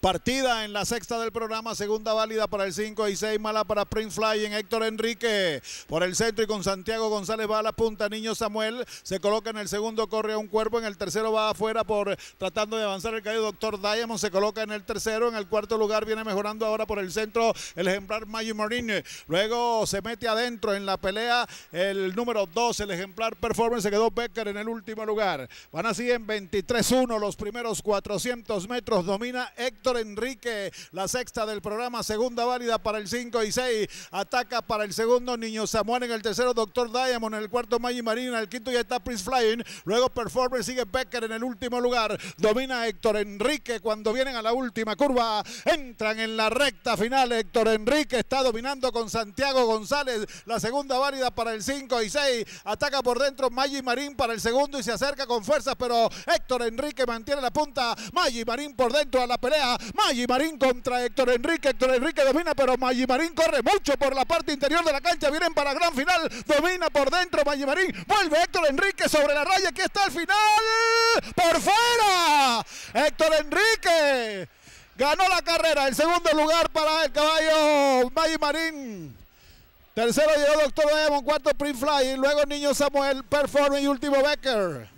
Partida en la sexta del programa, segunda válida para el 5 y 6, mala para Prince Flying, Héctor Enrique. Por el centro y con Santiago González va a la punta, Niño Samuel se coloca en el segundo, corre a un cuerpo, en el tercero va afuera por tratando de avanzar el caído Doctor Diamond, se coloca en el tercero, en el cuarto lugar viene mejorando ahora por el centro el ejemplar Maggie Marine, luego se mete adentro en la pelea el número 2, el ejemplar Performance, se quedó Becker en el último lugar, van así en 23-1 los primeros 400 metros, domina Héctor Enrique, la sexta del programa, segunda válida para el 5 y 6, ataca para el segundo Niño Samuel, en el tercero Doctor Diamond, en el cuarto Maggie Marine, en el quinto ya está Prince Flying, luego Performance sigue Becker en el último lugar, domina Héctor Enrique cuando vienen a la última curva, entran en la recta final, Héctor Enrique está dominando con Santiago González, la segunda válida para el 5 y 6, ataca por dentro Maggie Marín para el segundo y se acerca con fuerzas, pero Héctor Enrique mantiene la punta, Maggie Marín por dentro a la pelea, Maggie Marín contra Héctor Enrique, Héctor Enrique domina, pero Maggie Marín corre mucho por la parte interior de la cancha, vienen para gran final, domina por dentro Maggie Marín, vuelve Héctor Enrique sobre la raya, aquí está el final, por fuera, Héctor Enrique. Ganó la carrera, el segundo lugar para el caballo Maggie Marín. Tercero llegó Doctor Diamond, cuarto Prince Fly, luego Niño Samuel, Performance y último Becker.